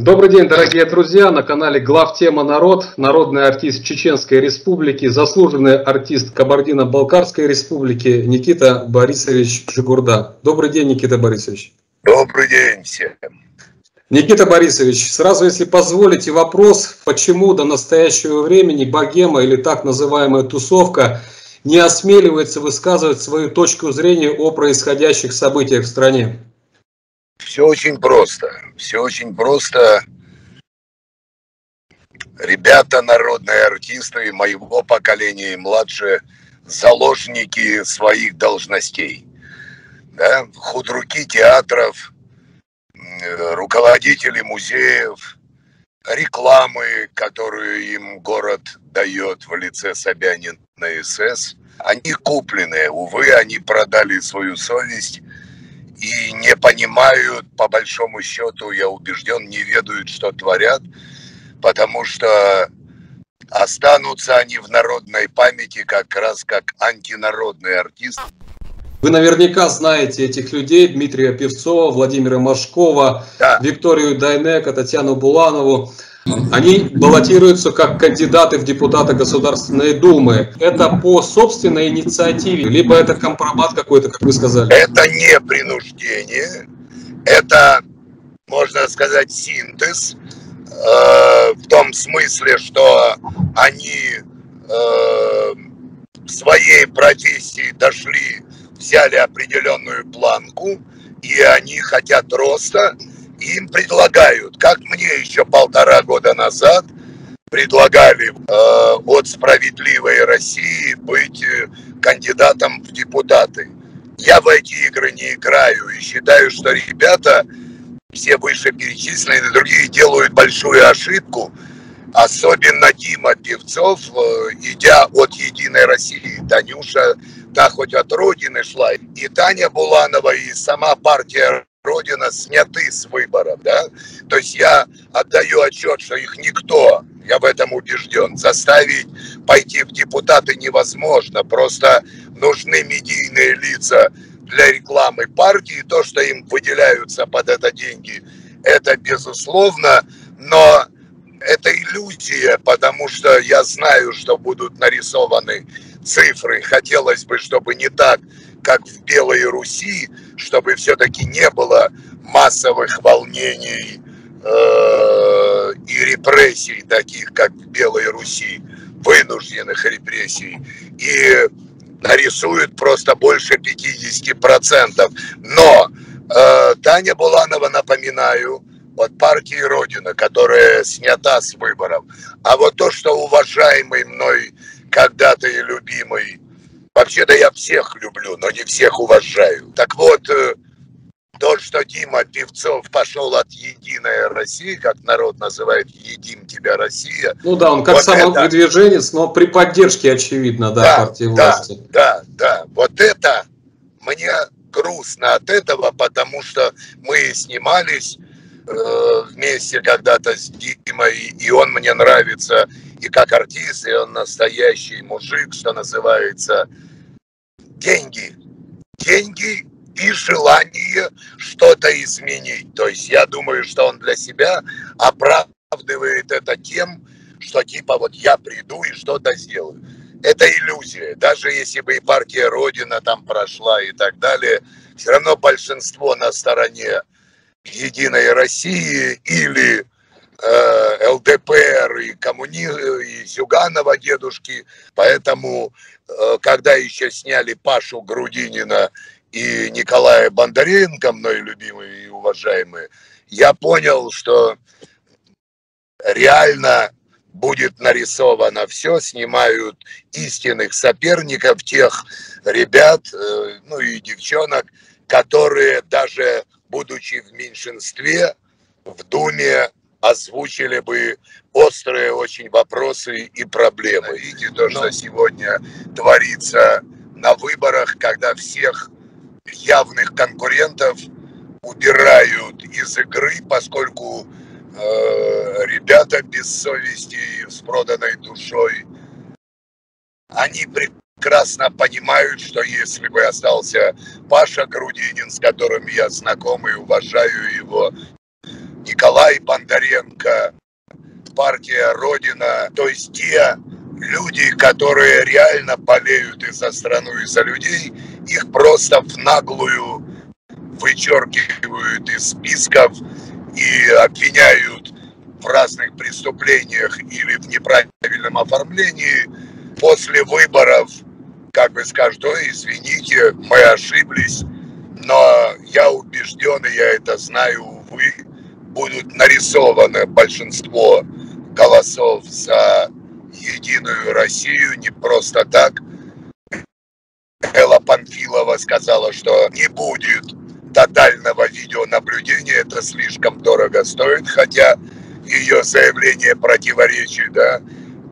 Добрый день, дорогие друзья, на канале Главтема Народ, народный артист Чеченской Республики, заслуженный артист Кабардино-Балкарской Республики Никита Борисович Жигурда. Добрый день, Никита Борисович. Добрый день всем. Никита Борисович, сразу, если позволите, вопрос, почему до настоящего времени богема или так называемая тусовка не осмеливается высказывать свою точку зрения о происходящих событиях в стране? Все очень просто. Все очень просто. Ребята, народные артисты моего поколения и младше, заложники своих должностей. Да? Худруки театров, руководители музеев, рекламы, которую им город дает в лице Собянина СС, они куплены. Увы, они продали свою совесть и не понимают, по большому счету, я убежден, не ведают, что творят, потому что останутся они в народной памяти как раз как антинародные артисты. Вы наверняка знаете этих людей, Дмитрия Певцова, Владимира Машкова, да. Викторию Дайнека, Татьяну Буланову. Они баллотируются как кандидаты в депутаты Государственной Думы. Это по собственной инициативе, либо это компромат какой-то, как вы сказали? Это не принуждение, это, можно сказать, синтез, э, в том смысле, что они э, в своей профессии дошли, взяли определенную планку, и они хотят роста, им предлагают, как мне еще полтора года назад предлагали э, от «Справедливой России» быть э, кандидатом в депутаты. Я в эти игры не играю и считаю, что ребята, все вышеперечисленные, другие делают большую ошибку, особенно Дима Певцов, э, идя от «Единой России». Танюша, та хоть от Родины шла, и Таня Буланова, и сама партия Родина сняты с выборов, да? То есть я отдаю отчет, что их никто, я в этом убежден, заставить пойти в депутаты невозможно, просто нужны медийные лица для рекламы партии, то, что им выделяются под это деньги, это безусловно, но это иллюзия, потому что я знаю, что будут нарисованы цифры. Хотелось бы, чтобы не так, как в Белой Руси, чтобы все-таки не было массовых волнений э, и репрессий, таких как в Белой Руси, вынужденных репрессий, и нарисуют просто больше 50%. Но э, Таня Буланова, напоминаю, от партии Родина, которая снята с выборов. А вот то, что уважаемый мной когда-то и любимый Вообще-то я всех люблю, но не всех уважаю. Так вот, э, то, что Дима Певцов пошел от «Единая Россия», как народ называет «Едим тебя, Россия». Ну да, он как вот самовыдвиженец, это... но при поддержке, очевидно, да, да партии да, власти. Да, да, вот это мне грустно от этого, потому что мы снимались э, вместе когда-то с Димой, и он мне нравится и как артист, и он настоящий мужик, что называется – деньги. Деньги и желание что-то изменить. То есть я думаю, что он для себя оправдывает это тем, что типа вот я приду и что-то сделаю. Это иллюзия. Даже если бы и партия Родина там прошла и так далее, все равно большинство на стороне Единой России или э, ЛДПР и коммунизм, и Зюганова дедушки. Поэтому Э, когда еще сняли Пашу Грудинина и Николая Бондаренко, мной любимые и уважаемые, я понял, что реально будет нарисовано все, снимают истинных соперников, тех ребят, э, ну и девчонок, которые даже будучи в меньшинстве в Думе озвучили бы острые очень вопросы и проблемы. Видите то, что сегодня творится на выборах, когда всех явных конкурентов убирают из игры, поскольку э, ребята без совести и с проданной душой, они прекрасно понимают, что если бы остался Паша Грудинин, с которым я знаком и уважаю его Николай Бондаренко, партия Родина, то есть те люди, которые реально болеют и за страну, и за людей, их просто в наглую вычеркивают из списков и обвиняют в разных преступлениях или в неправильном оформлении. После выборов как бы скажут, ой, извините, мы ошиблись, но я убежден, и я это знаю, увы, будут нарисованы большинство голосов за Единую Россию не просто так. Элла Панфилова сказала, что не будет тотального видеонаблюдения, это слишком дорого стоит, хотя ее заявление противоречит да,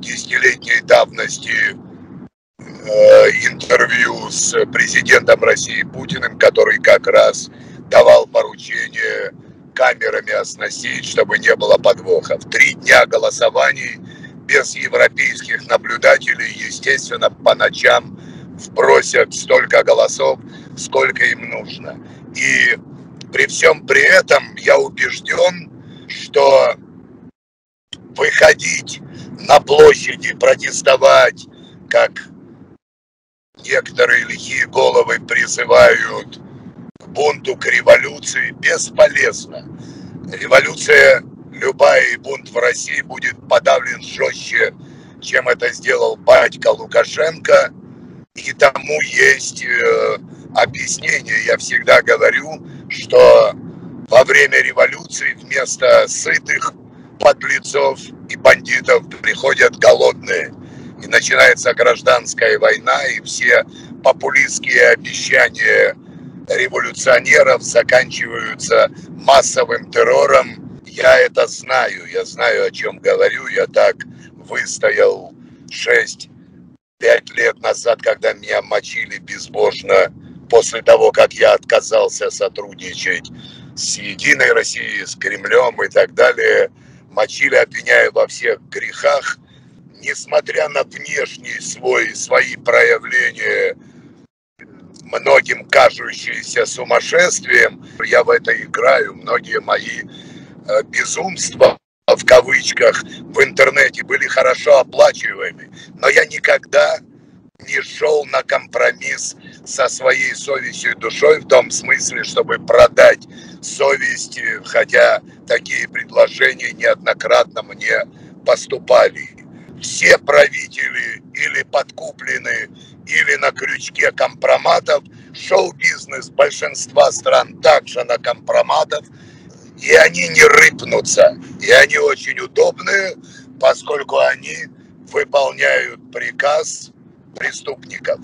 десятилетней давности Э, интервью с президентом России Путиным, который как раз давал поручение камерами оснастить, чтобы не было подвохов. Три дня голосований без европейских наблюдателей, естественно, по ночам вбросят столько голосов, сколько им нужно. И при всем при этом я убежден, что выходить на площади, протестовать, как некоторые лихие головы призывают бунту, к революции, бесполезно. Революция, любая и бунт в России будет подавлен жестче, чем это сделал батька Лукашенко. И тому есть э, объяснение. Я всегда говорю, что во время революции вместо сытых подлецов и бандитов приходят голодные – и начинается гражданская война, и все популистские обещания революционеров заканчиваются массовым террором. Я это знаю, я знаю, о чем говорю. Я так выстоял 6-5 лет назад, когда меня мочили безбожно после того, как я отказался сотрудничать с Единой Россией, с Кремлем и так далее. Мочили, обвиняя во всех грехах – несмотря на внешний свой, свои проявления, многим кажущиеся сумасшествием, я в это играю, многие мои э, безумства в кавычках в интернете были хорошо оплачиваемы, но я никогда не шел на компромисс со своей совестью и душой в том смысле, чтобы продать совесть, хотя такие предложения неоднократно мне поступали все правители или подкуплены, или на крючке компроматов. Шоу-бизнес большинства стран также на компроматов, и они не рыпнутся. И они очень удобные, поскольку они выполняют приказ преступников.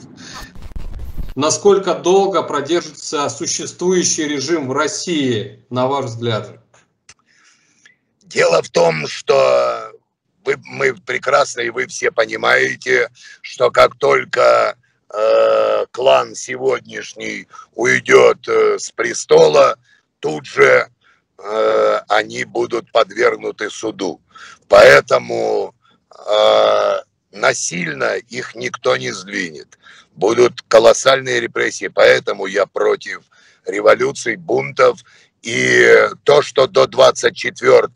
Насколько долго продержится существующий режим в России, на ваш взгляд? Дело в том, что вы, мы прекрасно и вы все понимаете, что как только э, клан сегодняшний уйдет э, с престола, тут же э, они будут подвергнуты суду. Поэтому э, насильно их никто не сдвинет. Будут колоссальные репрессии, поэтому я против революций, бунтов. И то, что до 24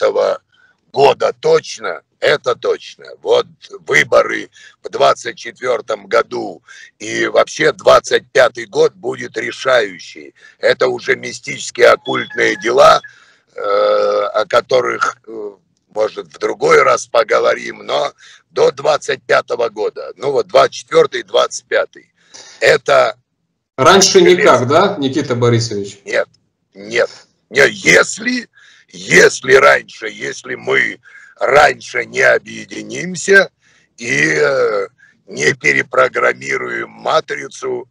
года точно, это точно. Вот выборы в 24 году и вообще 25 год будет решающий. Это уже мистические оккультные дела, э, о которых, э, может, в другой раз поговорим, но до 25 года, ну вот 24 и 25. Это... Раньше никак, да, Никита Борисович? Нет, нет. нет если, если раньше, если мы раньше не объединимся и э, не перепрограммируем матрицу,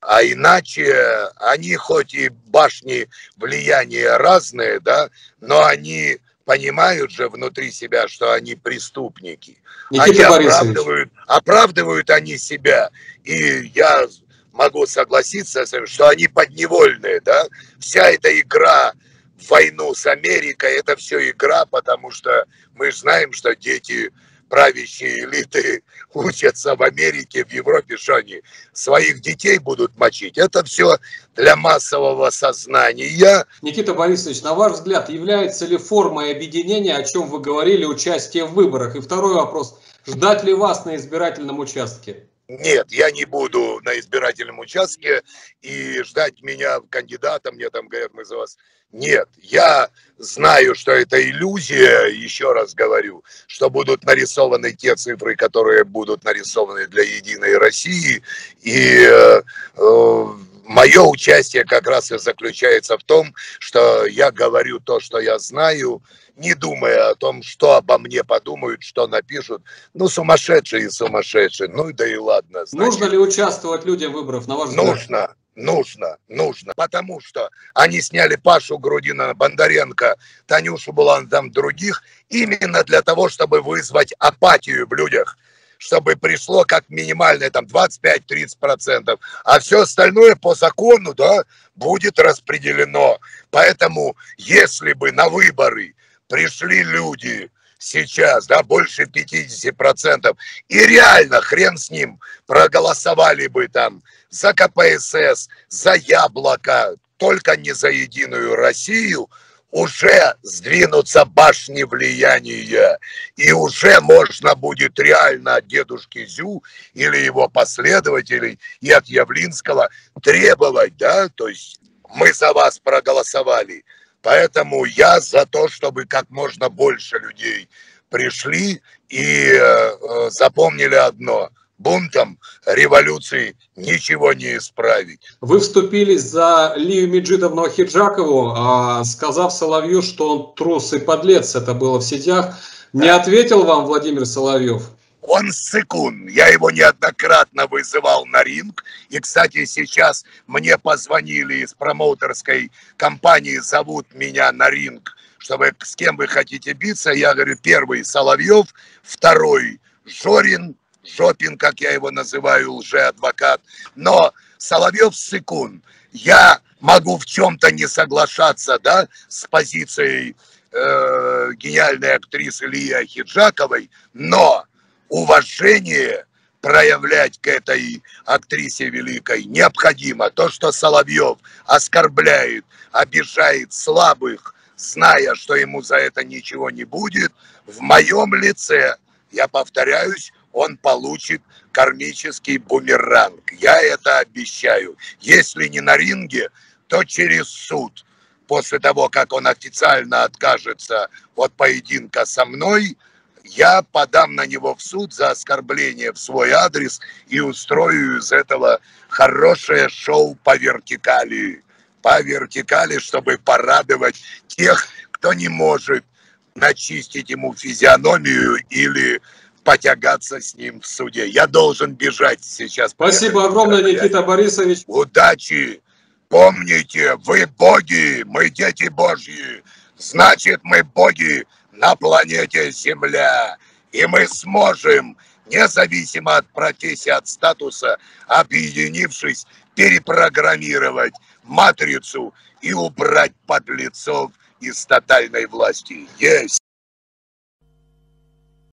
а иначе они хоть и башни влияния разные, да, но они понимают же внутри себя, что они преступники. Никита они оправдывают, оправдывают они себя. И я могу согласиться, что они подневольные, да. Вся эта игра войну с Америкой, это все игра, потому что мы знаем, что дети правящие элиты учатся в Америке, в Европе, что они своих детей будут мочить. Это все для массового сознания. Никита Борисович, на ваш взгляд, является ли формой объединения, о чем вы говорили, участие в выборах? И второй вопрос. Ждать ли вас на избирательном участке? Нет, я не буду на избирательном участке и ждать меня кандидата, мне там говорят, мы за вас. Нет, я знаю, что это иллюзия, еще раз говорю, что будут нарисованы те цифры, которые будут нарисованы для Единой России, и э, э, мое участие как раз и заключается в том, что я говорю то, что я знаю, не думая о том, что обо мне подумают, что напишут. Ну, сумасшедшие и сумасшедшие. Ну, да и ладно. Значит. Нужно ли участвовать людям в выборах, на ваш взгляд? Нужно. Нужно, нужно, потому что они сняли Пашу Грудина, Бондаренко, Танюшу Булан, там других, именно для того, чтобы вызвать апатию в людях чтобы пришло как минимальное там 25-30%, а все остальное по закону, да, будет распределено. Поэтому, если бы на выборы пришли люди сейчас, да, больше 50%, и реально хрен с ним проголосовали бы там за КПСС, за Яблоко, только не за Единую Россию – уже сдвинутся башни влияния, и уже можно будет реально от дедушки Зю или его последователей и от Явлинского требовать, да, то есть мы за вас проголосовали, поэтому я за то, чтобы как можно больше людей пришли и э, э запомнили одно – бунтом революции ничего не исправить. Вы вступились за Лию Меджидовну Ахиджакову, а, сказав Соловью, что он трус и подлец, это было в сетях. Не ответил вам Владимир Соловьев? Он сыкун. Я его неоднократно вызывал на ринг. И, кстати, сейчас мне позвонили из промоутерской компании, зовут меня на ринг, чтобы с кем вы хотите биться. Я говорю, первый Соловьев, второй Жорин, Жопин, как я его называю, лжеадвокат. Но Соловьев сыкун. Я могу в чем-то не соглашаться, да, с позицией э, гениальной актрисы Лии Хиджаковой, но уважение проявлять к этой актрисе великой необходимо. То, что Соловьев оскорбляет, обижает слабых, зная, что ему за это ничего не будет, в моем лице, я повторяюсь, он получит кармический бумеранг. Я это обещаю. Если не на ринге, то через суд. После того, как он официально откажется от поединка со мной, я подам на него в суд за оскорбление в свой адрес и устрою из этого хорошее шоу по вертикали. По вертикали, чтобы порадовать тех, кто не может начистить ему физиономию или потягаться с ним в суде. Я должен бежать сейчас. Спасибо огромное, Никита Борисович. Удачи! Помните, вы боги, мы дети божьи. Значит, мы боги на планете Земля. И мы сможем, независимо от профессии, от статуса, объединившись, перепрограммировать матрицу и убрать подлецов из тотальной власти. Есть!